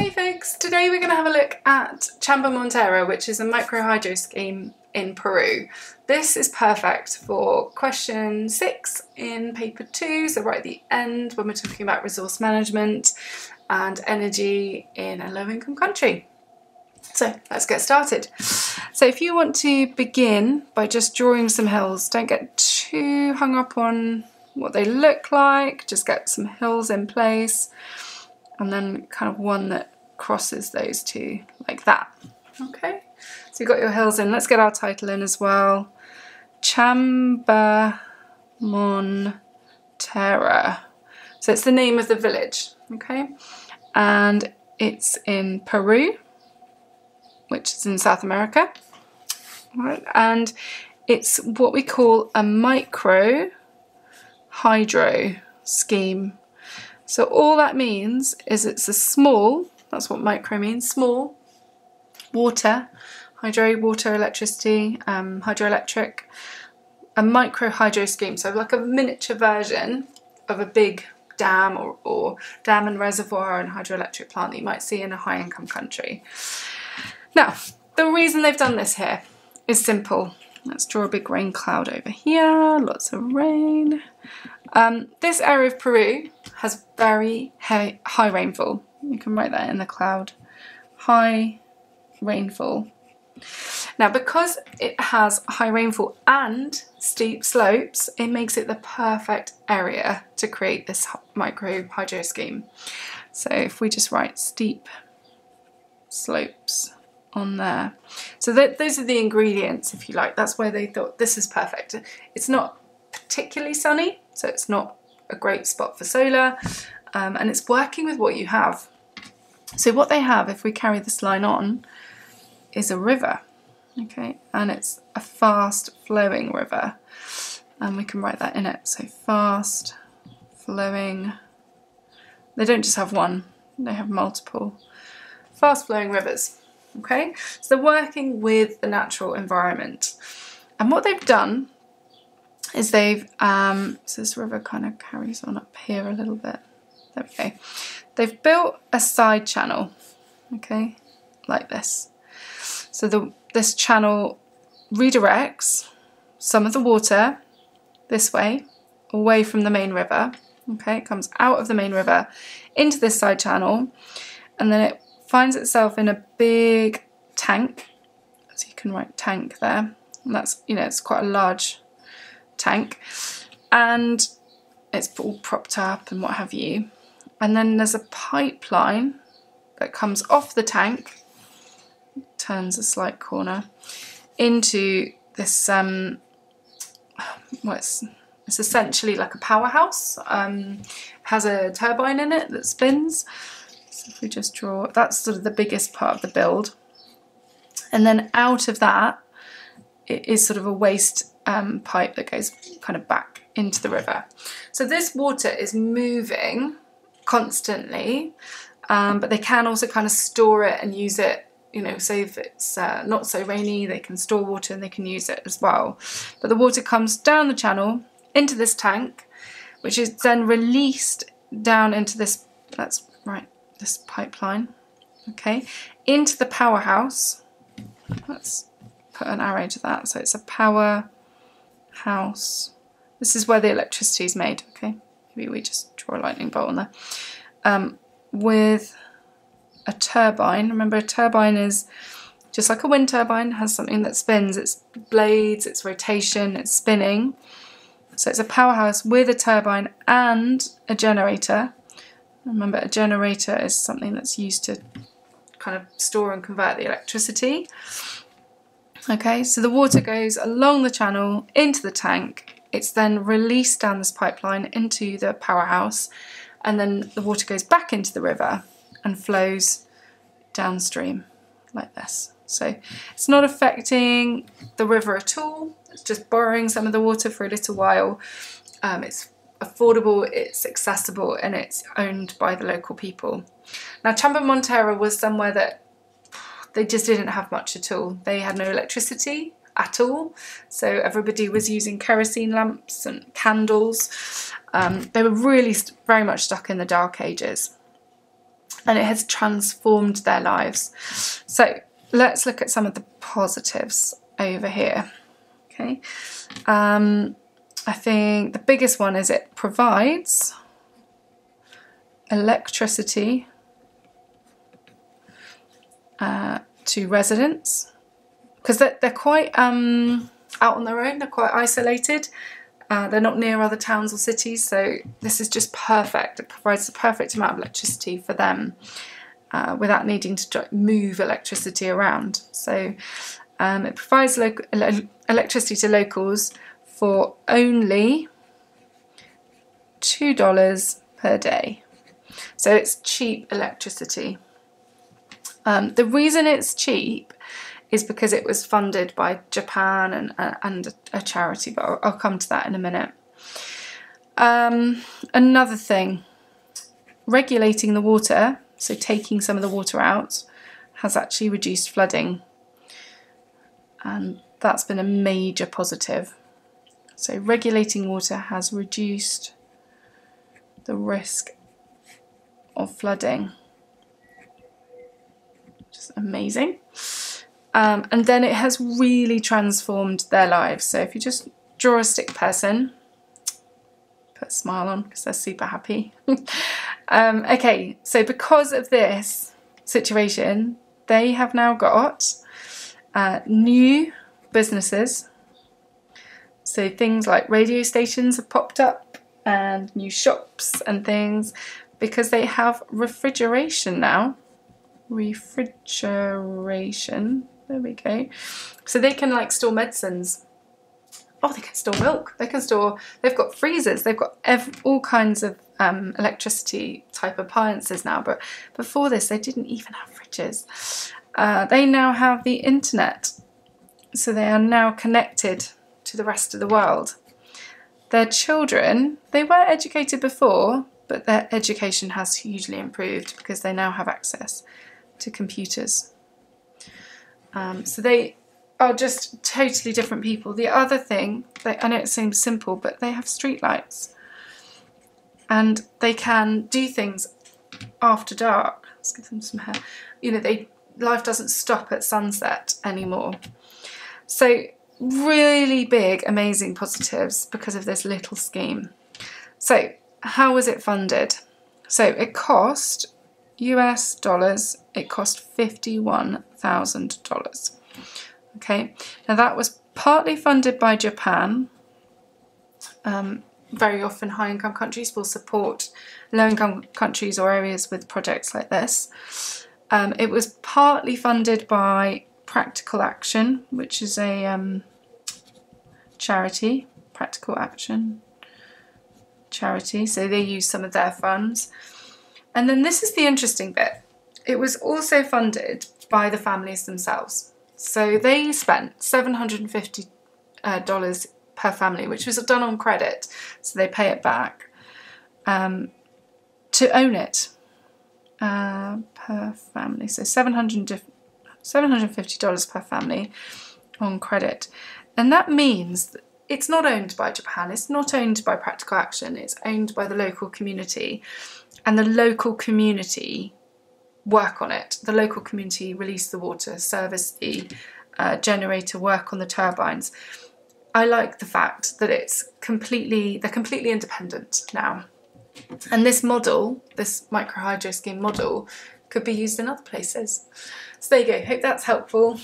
Hey folks, today we're going to have a look at Chambamontera, which is a microhydro scheme in Peru. This is perfect for question six in paper two, so right at the end when we're talking about resource management and energy in a low income country. So let's get started. So if you want to begin by just drawing some hills, don't get too hung up on what they look like, just get some hills in place and then kind of one that crosses those two like that. Okay, so you've got your hills in. Let's get our title in as well. Chamba Montera. So it's the name of the village, okay? And it's in Peru, which is in South America. Right, and it's what we call a micro hydro scheme. So all that means is it's a small, that's what micro means, small water, hydro, water, electricity, um, hydroelectric, a micro hydro scheme. So like a miniature version of a big dam or, or dam and reservoir and hydroelectric plant that you might see in a high income country. Now, the reason they've done this here is simple. Let's draw a big rain cloud over here, lots of rain. Um, this area of Peru has very high, high rainfall. You can write that in the cloud. High rainfall. Now because it has high rainfall and steep slopes, it makes it the perfect area to create this micro hydro scheme. So if we just write steep slopes on there. So th those are the ingredients, if you like. That's why they thought this is perfect. It's not particularly sunny, so it's not a great spot for solar, um, and it's working with what you have. So what they have, if we carry this line on, is a river, okay, and it's a fast flowing river, and we can write that in it. So fast flowing, they don't just have one, they have multiple fast flowing rivers. Okay, so they're working with the natural environment. And what they've done is they've, um, so this river kind of carries on up here a little bit. There we go. They've built a side channel, okay, like this. So the this channel redirects some of the water this way, away from the main river. Okay, it comes out of the main river into this side channel, and then it finds itself in a big tank. So you can write tank there. And that's, you know, it's quite a large tank. And it's all propped up and what have you. And then there's a pipeline that comes off the tank, turns a slight corner, into this, um, well, it's, it's essentially like a powerhouse. Um, has a turbine in it that spins. So if we just draw, that's sort of the biggest part of the build. And then out of that it is sort of a waste um, pipe that goes kind of back into the river. So this water is moving constantly, um, but they can also kind of store it and use it you know, say if it's uh, not so rainy, they can store water and they can use it as well. But the water comes down the channel into this tank, which is then released down into this, that's right, this pipeline, okay, into the powerhouse. Let's put an arrow to that. So it's a power house. This is where the electricity is made, okay? Maybe we just draw a lightning bolt on there. Um, with a turbine. Remember a turbine is just like a wind turbine, has something that spins. It's blades, it's rotation, it's spinning. So it's a powerhouse with a turbine and a generator. Remember, a generator is something that's used to kind of store and convert the electricity. Okay, so the water goes along the channel into the tank. It's then released down this pipeline into the powerhouse, and then the water goes back into the river and flows downstream like this. So it's not affecting the river at all. It's just borrowing some of the water for a little while. Um, it's affordable, it's accessible, and it's owned by the local people. Now, Chambamontera was somewhere that they just didn't have much at all. They had no electricity at all, so everybody was using kerosene lamps and candles. Um, they were really very much stuck in the dark ages. and it has transformed their lives. So let's look at some of the positives over here. Okay, um, I think the biggest one is it provides electricity uh, to residents because they're, they're quite um, out on their own, they're quite isolated. Uh, they're not near other towns or cities, so this is just perfect. It provides the perfect amount of electricity for them uh, without needing to move electricity around. So um, it provides electricity to locals for only $2 per day. So it's cheap electricity. Um, the reason it's cheap is because it was funded by Japan and, uh, and a charity, but I'll, I'll, come to that in a minute. Um, another thing, regulating the water, so taking some of the water out, has actually reduced flooding. And that's been a major positive. So regulating water has reduced the risk of flooding. Just amazing. Um, and then it has really transformed their lives. So if you just draw a stick person, put a smile on because they're super happy. um, okay, so because of this situation, they have now got uh, new businesses. So things like radio stations have popped up and new shops and things because they have refrigeration now. Refrigeration there we go. So they can like store medicines. Oh, they can store milk. They can store, they've got freezers. They've got all kinds of um, electricity type appliances now. But before this, they didn't even have fridges. Uh, they now have the internet. So they are now connected to the rest of the world. Their children, they were educated before, but their education has hugely improved because they now have access to computers. Um, so they are just totally different people. The other thing, they, I know it seems simple, but they have streetlights. And they can do things after dark. Let's give them some hair. You know, they life doesn't stop at sunset anymore. So really big, amazing positives because of this little scheme. So how was it funded? So it cost US dollars, it cost $51,000. Okay, now that was partly funded by Japan. Um, very often high income countries will support low income countries or areas with projects like this. Um, it was partly funded by Practical Action, which is a um, charity, Practical Action charity, so they use some of their funds. And then this is the interesting bit. It was also funded by the families themselves. So they spent $750 uh, per family, which was done on credit, so they pay it back, um, to own it uh, per family. So $750 per family on credit. And that means that it's not owned by Japan, it's not owned by Practical Action, it's owned by the local community and the local community work on it. The local community release the water, service the uh, generator, work on the turbines. I like the fact that it's completely, they're completely independent now. And this model, this microhydro scheme model, could be used in other places. So there you go, hope that's helpful.